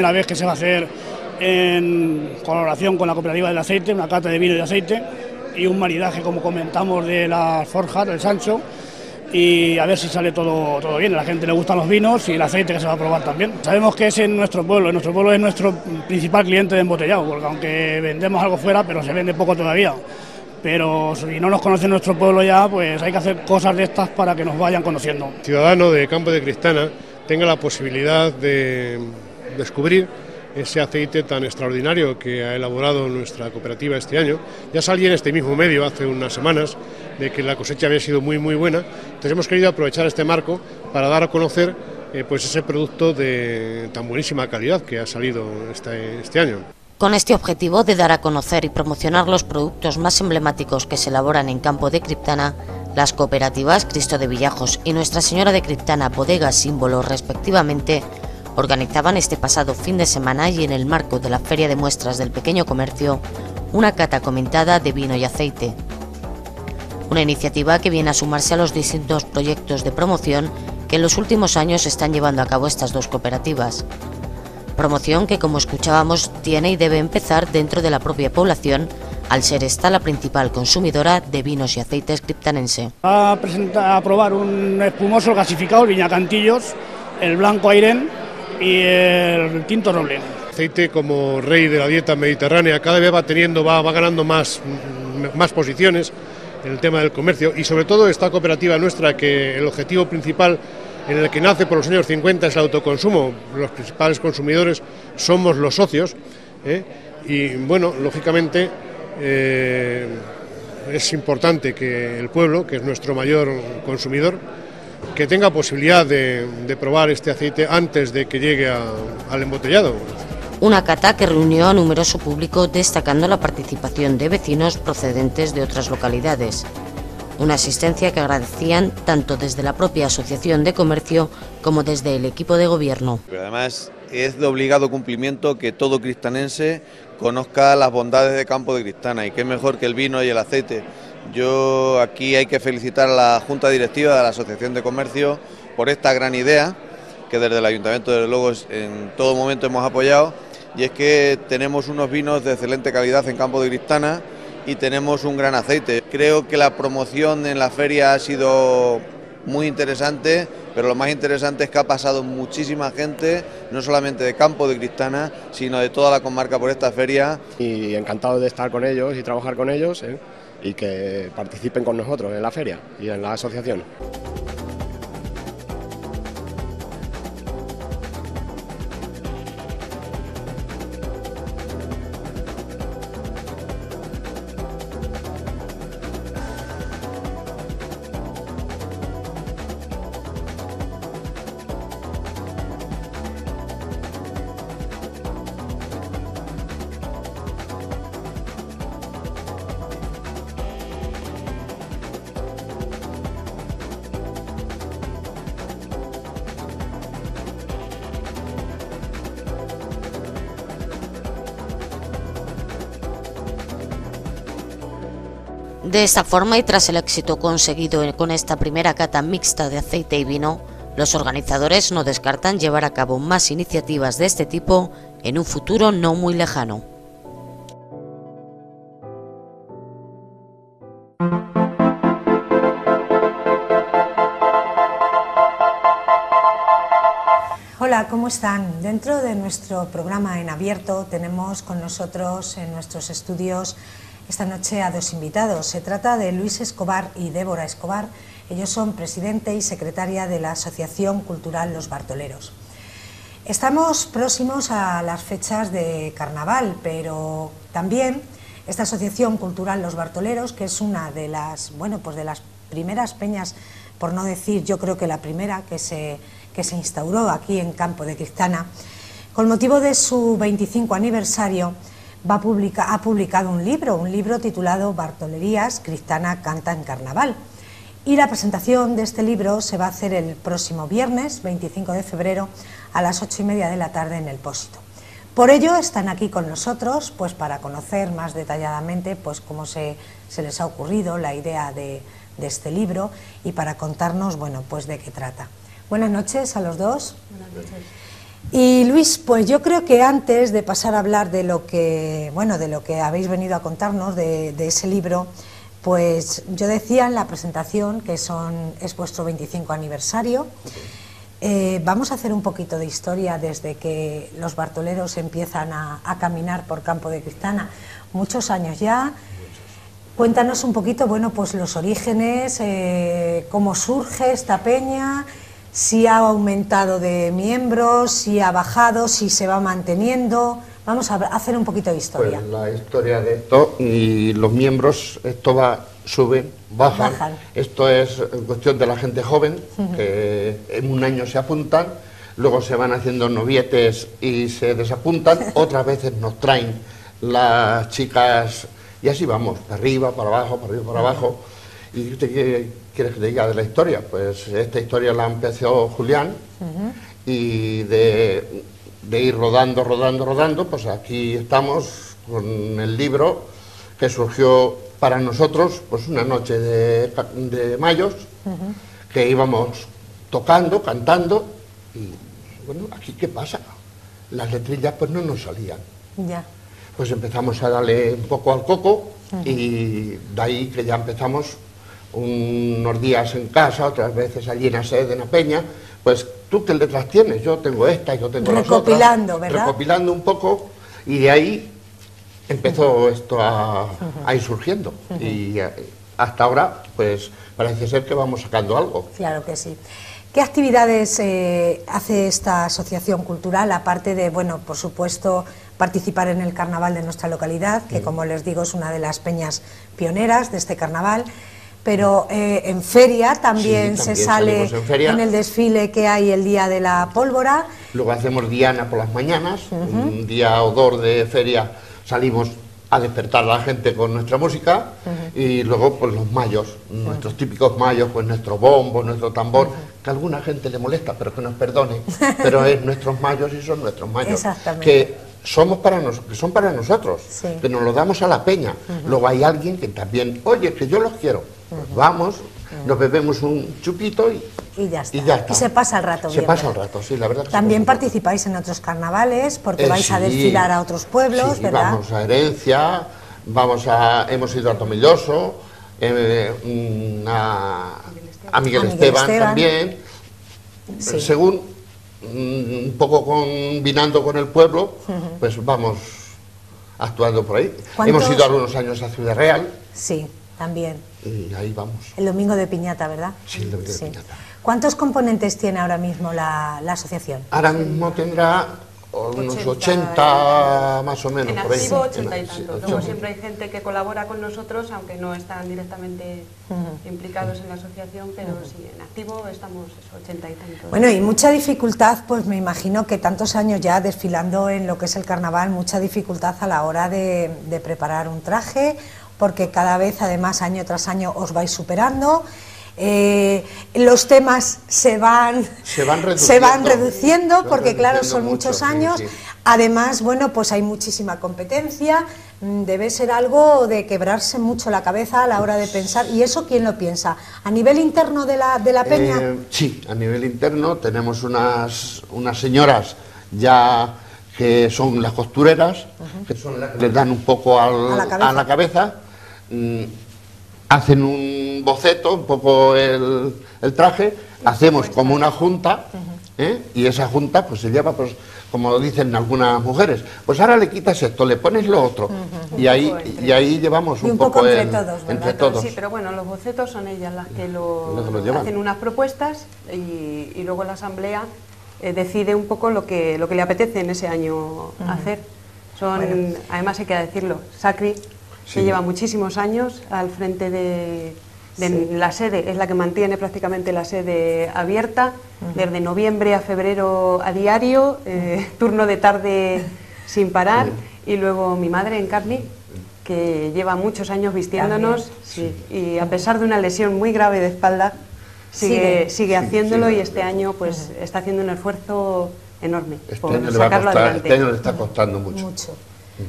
Primera vez que se va a hacer en colaboración con la cooperativa del aceite, una cata de vino y de aceite y un maridaje, como comentamos, de las forjas, del Sancho, y a ver si sale todo, todo bien. A la gente le gustan los vinos y el aceite que se va a probar también. Sabemos que es en nuestro pueblo, en nuestro pueblo es nuestro principal cliente de embotellado, porque aunque vendemos algo fuera, pero se vende poco todavía. Pero si no nos conoce nuestro pueblo ya, pues hay que hacer cosas de estas para que nos vayan conociendo. Ciudadano de Campo de Cristana tenga la posibilidad de descubrir ese aceite tan extraordinario que ha elaborado nuestra cooperativa este año. Ya salí en este mismo medio hace unas semanas de que la cosecha había sido muy muy buena, entonces hemos querido aprovechar este marco para dar a conocer eh, pues ese producto de tan buenísima calidad que ha salido este, este año. Con este objetivo de dar a conocer y promocionar los productos más emblemáticos que se elaboran en campo de Criptana, las cooperativas Cristo de Villajos y Nuestra Señora de Criptana Bodega Símbolo respectivamente organizaban este pasado fin de semana y en el marco de la Feria de Muestras del Pequeño Comercio una cata comentada de vino y aceite. Una iniciativa que viene a sumarse a los distintos proyectos de promoción que en los últimos años están llevando a cabo estas dos cooperativas. Promoción que, como escuchábamos, tiene y debe empezar dentro de la propia población, al ser esta la principal consumidora de vinos y aceites criptanense. Va a, probar un espumoso gasificado, Viñacantillos, el blanco Airén, y el tinto roble. Aceite como rey de la dieta mediterránea cada vez va teniendo, va, va ganando más, más posiciones en el tema del comercio y sobre todo esta cooperativa nuestra que el objetivo principal en el que nace por los años 50 es el autoconsumo, los principales consumidores somos los socios ¿eh? y bueno, lógicamente eh, es importante que el pueblo, que es nuestro mayor consumidor, que tenga posibilidad de, de probar este aceite antes de que llegue a, al embotellado. Una cata que reunió a numeroso público destacando la participación de vecinos procedentes de otras localidades. Una asistencia que agradecían tanto desde la propia Asociación de Comercio como desde el equipo de gobierno. Pero además es de obligado cumplimiento que todo cristanense conozca las bondades de Campo de Cristana y qué mejor que el vino y el aceite. Yo aquí hay que felicitar a la Junta Directiva de la Asociación de Comercio por esta gran idea que desde el Ayuntamiento de Logos en todo momento hemos apoyado y es que tenemos unos vinos de excelente calidad en Campo de Cristana y tenemos un gran aceite. Creo que la promoción en la feria ha sido muy interesante, pero lo más interesante es que ha pasado muchísima gente, no solamente de Campo de Cristana, sino de toda la comarca por esta feria. Y encantado de estar con ellos y trabajar con ellos ¿eh? Y que participen con nosotros en la feria y en la asociación. De esta forma y tras el éxito conseguido con esta primera cata mixta de aceite y vino, los organizadores no descartan llevar a cabo más iniciativas de este tipo en un futuro no muy lejano. Hola, ¿cómo están? Dentro de nuestro programa en abierto tenemos con nosotros en nuestros estudios esta noche a dos invitados. Se trata de Luis Escobar y Débora Escobar. Ellos son presidente y secretaria de la Asociación Cultural Los Bartoleros. Estamos próximos a las fechas de carnaval, pero también esta Asociación Cultural Los Bartoleros, que es una de las, bueno, pues de las primeras peñas, por no decir yo creo que la primera que se, que se instauró aquí en Campo de Cristana, con motivo de su 25 aniversario, va a publica, ha publicado un libro, un libro titulado Bartolerías, Cristana canta en carnaval. Y la presentación de este libro se va a hacer el próximo viernes, 25 de febrero, a las ocho y media de la tarde en el Pósito. Por ello están aquí con nosotros, pues para conocer más detalladamente pues cómo se, se les ha ocurrido la idea de, de, este libro y para contarnos, bueno, pues de qué trata. Buenas noches a los dos. Buenas noches. Y Luis, pues yo creo que antes de pasar a hablar de lo que, bueno, de lo que habéis venido a contarnos de, ese libro, pues yo decía en la presentación que son, es vuestro 25 aniversario. Eh, vamos a hacer un poquito de historia desde que los bartoleros empiezan a, caminar por Campo de Cristana. Muchos años ya. Cuéntanos un poquito, bueno, pues los orígenes, eh, cómo surge esta peña si ha aumentado de miembros, si ha bajado, si se va manteniendo. Vamos a hacer un poquito de historia. Pues la historia de esto y los miembros, esto va, suben, bajan. Esto es cuestión de la gente joven, que en un año se apuntan, luego se van haciendo novietes y se desapuntan, otras veces nos traen las chicas y así vamos, para arriba, para abajo, para arriba, para abajo. ¿Y usted quieres que te diga de la historia? Pues esta historia la empezó Julián y de, ir rodando, rodando, rodando, pues aquí estamos con el libro que surgió para nosotros pues una noche de, de mayos que íbamos tocando, cantando y bueno, aquí qué pasa, las letrillas pues no nos salían. Ya. Pues empezamos a darle un poco al coco y de ahí que ya empezamos unos días en casa, otras veces allí en la sede de la peña, pues tú qué letras tienes, yo tengo esta, yo tengo Recopilando, ¿verdad? Recopilando un poco y de ahí empezó esto a, ir surgiendo y eh, hasta ahora pues parece ser que vamos sacando algo. Claro que sí. ¿Qué actividades eh, hace esta asociación cultural, aparte de, bueno, por supuesto, participar en el carnaval de nuestra localidad, que como les digo es una de las peñas pioneras de este carnaval? Pero eh, en feria también, se sale en, el desfile que hay el día de la pólvora. Luego hacemos Diana por las mañanas, un día odor de feria salimos a despertar a la gente con nuestra música y luego pues los mayos, nuestros típicos mayos, pues nuestro bombo, nuestro tambor, que a alguna gente le molesta, pero que nos perdone, pero es nuestros mayos y son nuestros mayos. Que somos para nos, que son para nosotros, que nos lo damos a la peña. Luego hay alguien que también, oye, que yo los quiero vamos, nos bebemos un chupito y, ya está. y se pasa el rato Se pasa el rato, sí, la verdad. También participáis en otros carnavales porque eh, vais a desfilar a otros pueblos, sí, ¿verdad? Vamos a Herencia, vamos a, hemos ido a Tomilloso, eh, mm, a, Miguel, Esteban, también. Según mm, un poco combinando con el pueblo, pues vamos actuando por ahí. Hemos ido algunos años a Ciudad Real. Sí, también. Y ahí vamos. El domingo de piñata, ¿verdad? Sí, el domingo de piñata. ¿Cuántos componentes tiene ahora mismo la, asociación? Ahora mismo tendrá unos 80, más o menos. En activo 80 y tantos. Luego siempre hay gente que colabora con nosotros, aunque no están directamente implicados en la asociación, pero sí, en activo estamos 80 y tantos. Bueno, y mucha dificultad, pues me imagino que tantos años ya desfilando en lo que es el carnaval, mucha dificultad a la hora de, de preparar un traje porque cada vez, además, año tras año os vais superando. Eh, los temas se van, se van reduciendo, van reduciendo porque claro, son muchos años. Además, bueno, pues hay muchísima competencia, mm, debe ser algo de quebrarse mucho la cabeza a la hora de pensar. ¿Y eso quién lo piensa? ¿A nivel interno de la, de la peña? Eh, sí, a nivel interno tenemos unas, unas señoras ya que son las costureras, que son las que les dan un poco a la cabeza hacen un boceto, un poco el, traje, hacemos como una junta, ¿eh? y esa junta pues se lleva, pues como dicen algunas mujeres, pues ahora le quitas esto, le pones lo otro, y, ahí, y ahí llevamos un, poco, entre, todos, Sí, pero bueno, los bocetos son ellas las que lo, hacen unas propuestas y, luego la asamblea eh, decide un poco lo que, lo que le apetece en ese año hacer. Son, además hay que decirlo, Sacri que lleva muchísimos años al frente de, la sede, es la que mantiene prácticamente la sede abierta, desde noviembre a febrero a diario, eh, turno de tarde sin parar, y luego mi madre en Carni, que lleva muchos años vistiéndonos, y a pesar de una lesión muy grave de espalda, sigue, sigue, haciéndolo y este año pues está haciendo un esfuerzo enorme este por sacarlo adelante. Este año le está costando mucho.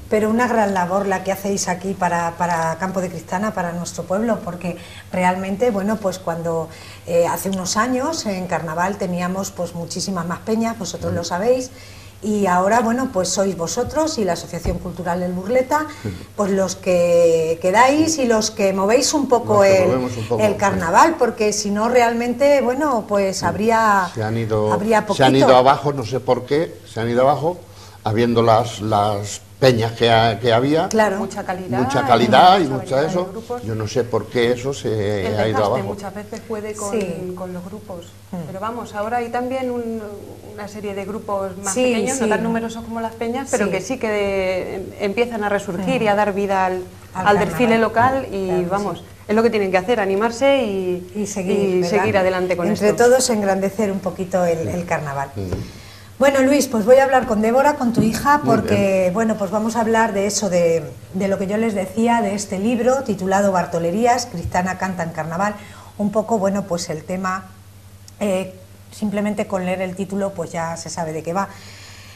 Pero una gran labor la que hacéis aquí para, para, Campo de Cristana, para nuestro pueblo, porque realmente, bueno, pues cuando eh, hace unos años en Carnaval teníamos pues muchísimas más peñas, vosotros lo sabéis, y ahora, bueno, pues sois vosotros y la Asociación Cultural del Burleta, pues los que quedáis y los que movéis un poco, el, el, carnaval, porque si no realmente, bueno, pues habría, se han ido, Se han ido abajo, no sé por qué, se han ido abajo, habiendo las, las peñas que, había. Claro. Mucha calidad. Mucha calidad y, mucha eso. Yo no sé por qué eso se ha ido abajo. muchas veces puede con, los grupos. Mm. Pero vamos, ahora hay también una serie de grupos más pequeños, no tan numerosos como las peñas, pero que sí que empiezan a resurgir y a mm. dar vida al, al, desfile local y vamos. Es lo que tienen que hacer, animarse y, seguir, seguir adelante con Entre todos engrandecer un poquito el, carnaval. Mm. Bueno, Luis, pues voy a hablar con Débora, con tu hija, porque bueno, pues vamos a hablar de eso, de, lo que yo les decía, de este libro titulado Bartolerías, Cristana canta en carnaval. Un poco, bueno, pues el tema, eh, simplemente con leer el título, pues ya se sabe de qué va.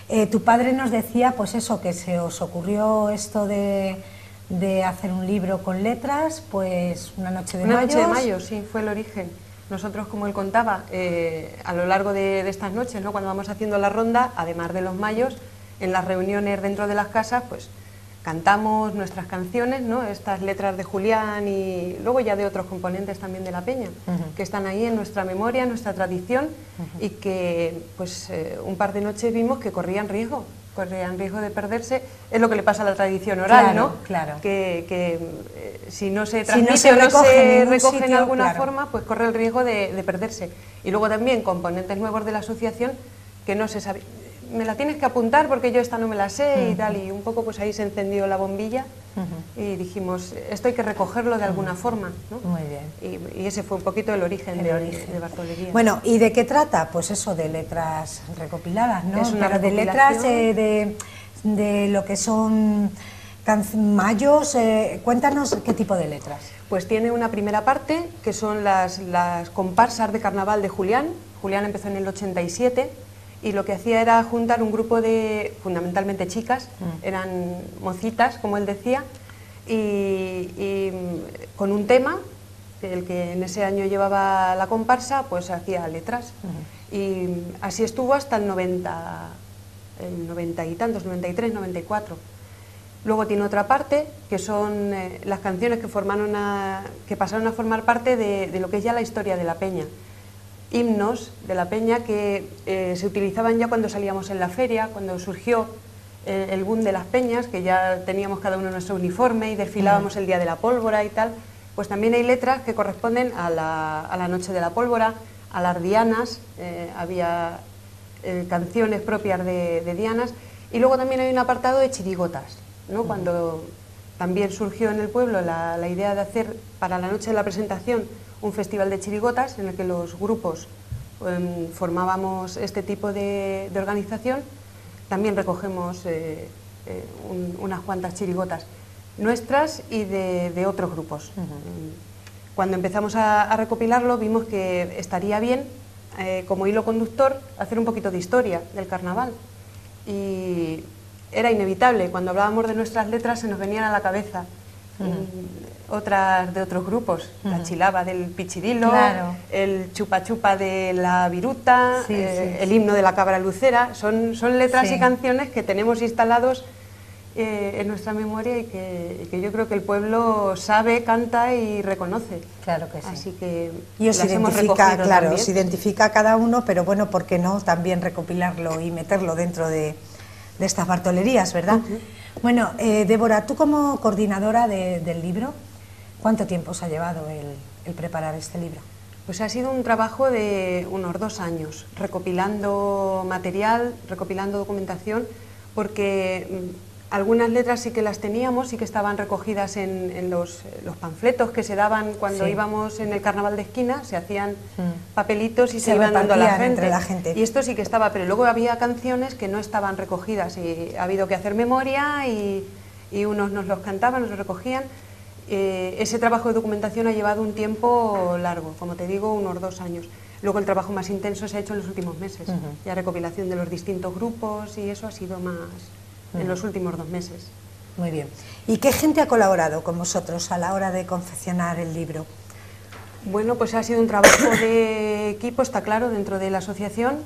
Eh, tu padre nos decía, pues eso, que se os ocurrió esto de, hacer un libro con letras, pues una noche de mayo. Una noche de mayo, sí, fue el origen. Nosotros, como él contaba, eh, a lo largo de, estas noches, ¿no? cuando vamos haciendo la ronda, además de los mayos, en las reuniones dentro de las casas, pues cantamos nuestras canciones, ¿no? estas letras de Julián y luego ya de otros componentes también de la peña, que están ahí en nuestra memoria, en nuestra tradición y que pues eh, un par de noches vimos que corrían riesgo, corrían riesgo de perderse, es lo que le pasa a la tradición oral, ¿no? Claro. Que, eh, si no se transmite o no se recoge en alguna forma, pues corre el riesgo de, perderse. Y luego también componentes nuevos de la asociación que no se sabe. Me la tienes que apuntar porque yo esta no me la sé y tal, y un poco pues ahí se encendió la bombilla y dijimos, esto hay que recogerlo de alguna forma. ¿no? Muy bien. Y, ese fue un poquito el origen, de, origen. de Bartolería. Bueno, ¿y de qué trata? Pues eso, de letras recopiladas, ¿no? Es una de letras eh, de, de lo que son mayos, eh, cuéntanos qué tipo de letras. Pues tiene una primera parte, que son las, las comparsas de carnaval de Julián. Julián empezó en el 87 y lo que hacía era juntar un grupo de, fundamentalmente chicas, mm. eran mocitas, como él decía, y, con un tema, el que en ese año llevaba la comparsa, pues hacía letras. Mm. Y así estuvo hasta el 90, el 90 y tantos, 93, 94. Luego tiene otra parte, que son eh, las canciones que, formaron que pasaron a formar parte de, lo que es ya la historia de la peña. Himnos de la peña que eh, se utilizaban ya cuando salíamos en la feria, cuando surgió eh, el boom de las peñas, que ya teníamos cada uno nuestro uniforme y desfilábamos el Día de la Pólvora y tal. Pues también hay letras que corresponden a la, Noche de la Pólvora, a las dianas, había canciones propias de, de dianas, y luego también hay un apartado de chirigotas cuando también surgió en el pueblo la, idea de hacer para la noche de la presentación un festival de chirigotas en el que los grupos em, formábamos este tipo de, organización, también recogemos eh, eh, unas cuantas chirigotas nuestras y de, otros grupos. Cuando empezamos a, recopilarlo vimos que estaría bien, eh, como hilo conductor, hacer un poquito de historia del carnaval. Y era inevitable. Cuando hablábamos de nuestras letras se nos venían a la cabeza otras de otros grupos. La chilaba del pichirilo, el chupa chupa de la viruta, eh, el himno de la cabra lucera. Son, son letras y canciones que tenemos instalados eh, en nuestra memoria y que, yo creo que el pueblo sabe, canta y reconoce. Claro que sí. Así que y os identifica, claro, os identifica cada uno, pero bueno, ¿por qué no también recopilarlo y meterlo dentro de de estas bartolerías, ¿verdad? Bueno, eh, Débora, tú como coordinadora del libro, ¿cuánto tiempo os ha llevado el, preparar este libro? Pues ha sido un trabajo de unos dos años, recopilando material, recopilando documentación, porque mm, algunas letras sí que las teníamos, y que estaban recogidas en, los, panfletos que se daban cuando íbamos en el carnaval de esquina, se hacían mm. papelitos y se, iban dando a la gente. la gente. Y esto sí que estaba, pero luego había canciones que no estaban recogidas y ha habido que hacer memoria y, unos nos los cantaban, nos los recogían. Eh, ese trabajo de documentación ha llevado un tiempo largo, como te digo, unos dos años. Luego el trabajo más intenso se ha hecho en los últimos meses, ya recopilación de los distintos grupos y eso ha sido más, en los últimos dos meses. Muy bien. ¿Y qué gente ha colaborado con vosotros a la hora de confeccionar el libro? Bueno, pues ha sido un trabajo de equipo, está claro, dentro de la asociación.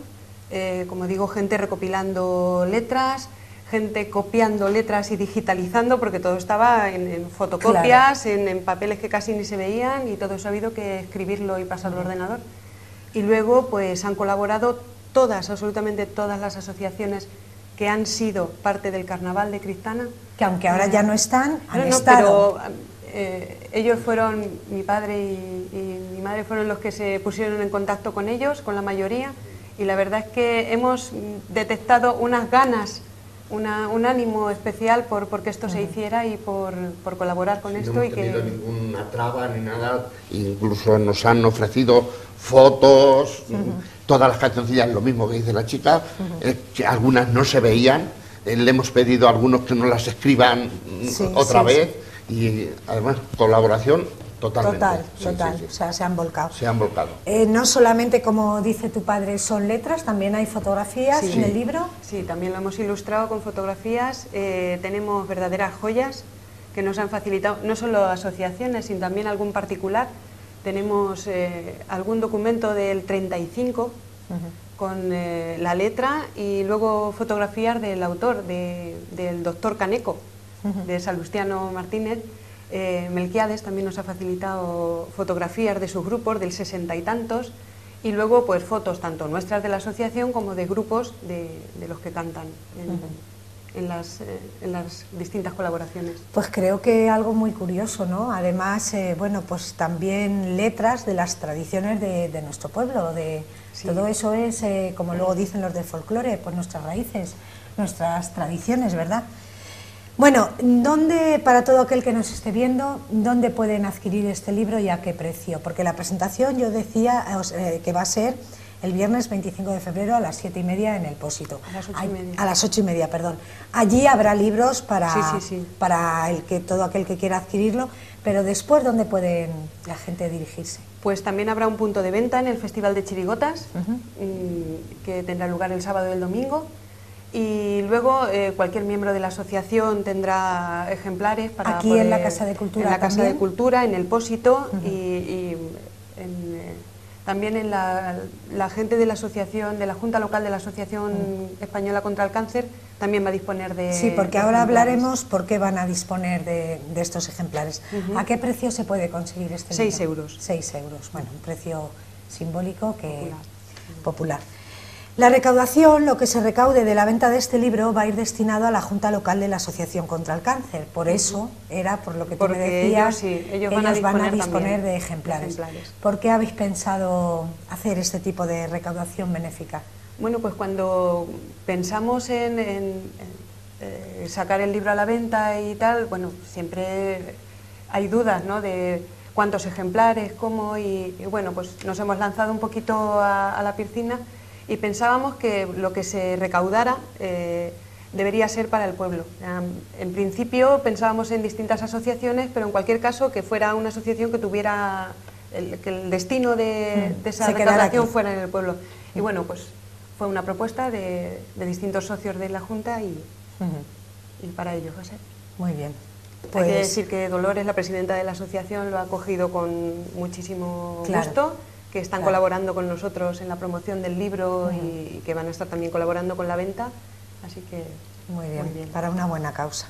Eh, como digo, gente recopilando letras, gente copiando letras y digitalizando, porque todo estaba en, fotocopias, en, papeles que casi ni se veían y todo eso ha habido que escribirlo y pasarlo al ordenador. Y luego pues han colaborado todas, absolutamente todas las asociaciones que han sido parte del Carnaval de Cristana. Que aunque ahora ya no están, han estado. Pero, eh, ellos fueron, mi padre y mi madre fueron los que se pusieron en contacto con ellos, con la mayoría, y la verdad es que hemos detectado unas ganas un ánimo especial por porque esto se hiciera y por, por colaborar con esto. No hemos y tenido ninguna traba ni nada, incluso nos han ofrecido fotos, todas las cancioncillas, lo mismo que dice la chica, eh, que algunas no se veían, eh, le hemos pedido a algunos que nos las escriban mm, otra vez y además colaboración Totalmente. Total, total. O sea, se han volcado. Se han volcado. Eh, no solamente, como dice tu padre, son letras, también hay fotografías en el libro. Sí, también lo hemos ilustrado con fotografías. Eh, tenemos verdaderas joyas que nos han facilitado, no solo asociaciones, sino también algún particular. Tenemos eh, algún documento del 35 con la letra y luego fotografías del autor, del doctor Caneco, de Salustiano Martínez eh, Melquiades también nos ha facilitado fotografías de sus grupos, del sesenta y tantos, y luego pues fotos tanto nuestras de la asociación como de grupos de, los que cantan en, las, eh, en, las, distintas colaboraciones. Pues creo que algo muy curioso, ¿no? Además, eh, bueno, pues también letras de las tradiciones de, nuestro pueblo, de todo eso es, como luego dicen los del folclore, pues nuestras raíces, nuestras tradiciones, ¿verdad? Bueno, ¿dónde, para todo aquel que nos esté viendo, dónde pueden adquirir este libro y a qué precio? Porque la presentación yo decía eh, que va a ser el viernes 25 de febrero a las 7 y media en el Pósito. A las 8 y media. A las 8 y media, perdón. Allí habrá libros para, para el que, todo aquel que quiera adquirirlo, pero después, ¿dónde pueden la gente dirigirse? Pues también habrá un punto de venta en el Festival de Chirigotas, mm, que tendrá lugar el sábado y el domingo y luego eh, cualquier miembro de la asociación tendrá ejemplares para aquí en la casa de cultura en la casa de cultura en el pósito y, eh, también en la, gente de la asociación de la junta local de la asociación española contra el cáncer también va a disponer de sí porque ahora hablaremos por qué van a disponer de, estos ejemplares. A qué precio se puede conseguir este seis euros. Seis euros. Bueno un precio simbólico que popular. La recaudación, lo que se recaude de la venta de este libro, va a ir destinado a la Junta Local de la Asociación contra el Cáncer. Por eso era por lo que tú me decías, ellos, van, a disponer, de ejemplares. ¿Por qué habéis pensado hacer este tipo de recaudación benéfica? Bueno, pues cuando pensamos en, eh, sacar el libro a la venta y tal, bueno, siempre hay dudas, ¿no? De cuántos ejemplares, cómo, y, bueno, pues nos hemos lanzado un poquito a la piscina y pensábamos que lo que se recaudara eh, debería ser para el pueblo. En principio pensábamos en distintas asociaciones, pero en cualquier caso que fuera una asociación que tuviera el, que el destino de, mm. esa recaudación fuera en el pueblo. Y bueno, pues fue una propuesta de, distintos socios de la Junta y, y para ello va a ser. Muy bien. Hay que pues decir que Dolores, la presidenta de la asociación, lo ha acogido con muchísimo gusto que están colaborando con nosotros en la promoción del libro y, que van a estar también colaborando con la venta. Así que muy bien, para una buena causa.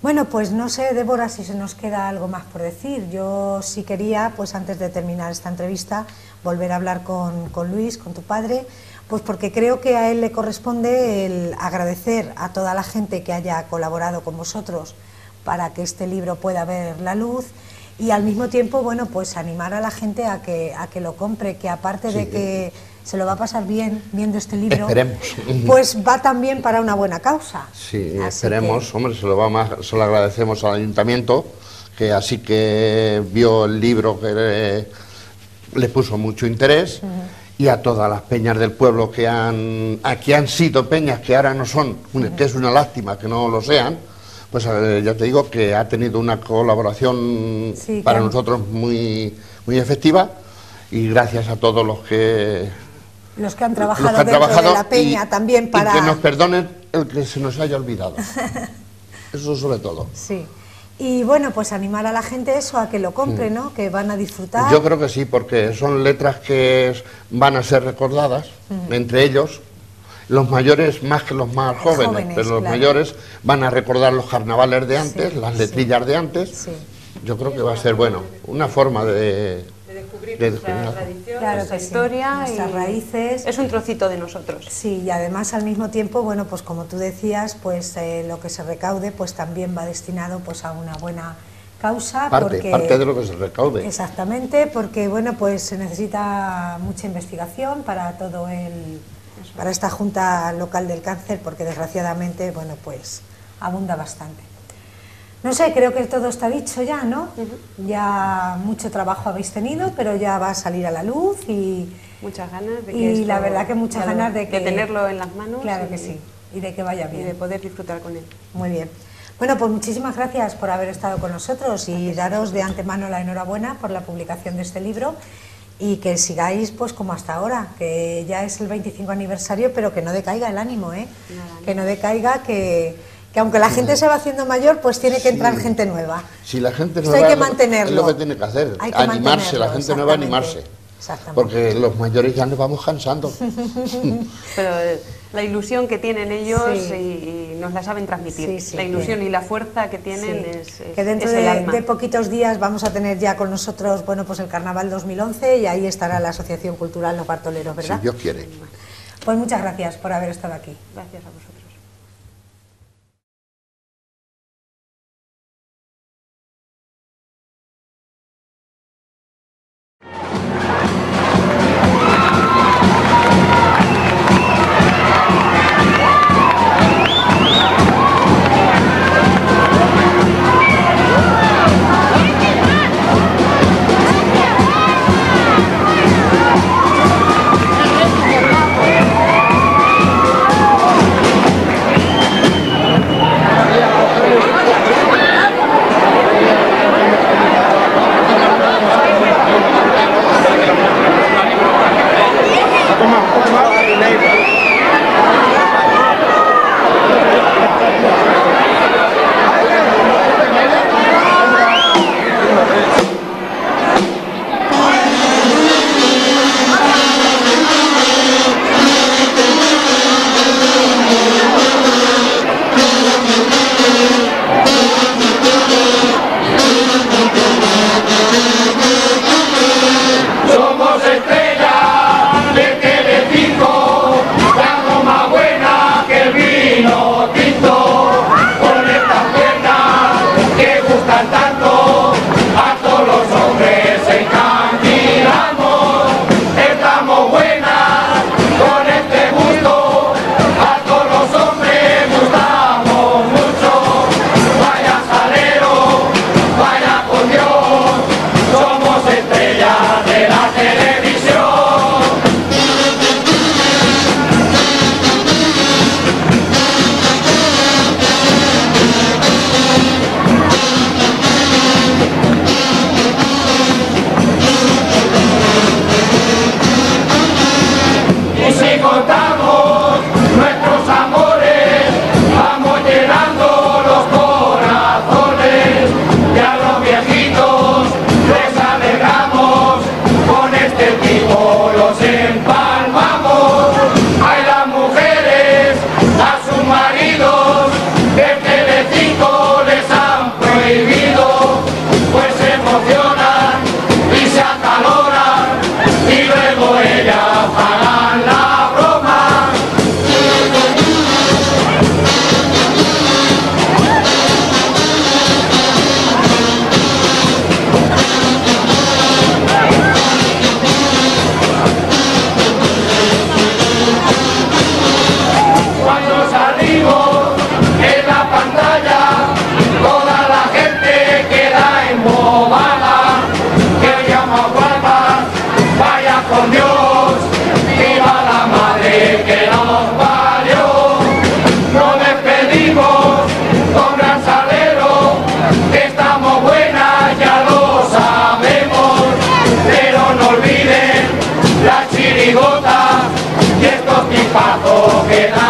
Bueno, pues no sé, Débora, si se nos queda algo más por decir. Yo sí quería, pues antes de terminar esta entrevista, volver a hablar con, con Luis, con tu padre, pues porque creo que a él le corresponde el agradecer a toda la gente que haya colaborado con vosotros para que este libro pueda ver la luz y al mismo tiempo, bueno, pues animar a la gente a que, a que lo compre, que aparte de que se lo va a pasar bien viendo este libro, pues va también para una buena causa. Sí, esperemos, hombre, se lo, va se lo agradecemos al ayuntamiento, que así que vio el libro que le, puso mucho interés. Y a todas las peñas del pueblo que han, aquí han sido peñas que ahora no son, que es una lástima que no lo sean, pues eh, ya te digo que ha tenido una colaboración para nosotros muy, muy efectiva y gracias a todos los que los que han trabajado, dentro de la peña también para y que nos perdonen el que se nos haya olvidado. Eso sobre todo. Sí. Y bueno, pues animar a la gente eso, a que lo compre. ¿no? Que van a disfrutar. Yo creo que sí, porque son letras que van a ser recordadas, entre ellos, los mayores más que los más jóvenes, pero los mayores van a recordar los carnavales de antes, las letrillas de antes. Yo creo que va a ser bueno, una forma de, de nuestra tradición, nuestra historia, nuestras raíces. Es un trocito de nosotros. Sí, y además al mismo tiempo, bueno, pues como tú decías, pues eh, lo que se recaude pues también va destinado pues a una buena causa. Parte, porque, parte de lo que se recaude. Exactamente, porque bueno, pues se necesita mucha investigación para todo el para esta Junta Local del Cáncer, porque desgraciadamente, bueno, pues abunda bastante. No sé, creo que todo está dicho ya, ¿no? Ya mucho trabajo habéis tenido, pero ya va a salir a la luz y... Muchas ganas de que Y la verdad que muchas ganas de que... tenerlo en las manos. Claro que sí, y de que vaya bien. Y de poder disfrutar con él. Muy bien. Bueno, pues muchísimas gracias por haber estado con nosotros y daros de antemano la enhorabuena por la publicación de este libro y que sigáis pues como hasta ahora, que ya es el 25 aniversario, pero que no decaiga el ánimo, ¿eh? que no decaiga, que que aunque la gente se va haciendo mayor, pues tiene que entrar gente nueva. Si la gente nueva hay que mantenerlo. es lo que tiene que hacer, animarse, la gente nueva animarse. Porque los mayores ya nos vamos cansando. Pero eh, la ilusión que tienen ellos y, nos la saben transmitir. la ilusión y la fuerza que tienen es, Que dentro de, poquitos días vamos a tener ya con nosotros, bueno, pues el Carnaval 2011 y ahí estará la Asociación Cultural Los Bartoleros, ¿verdad? Si Dios quiere. Pues muchas gracias por haber estado aquí. Gracias a vosotros. Que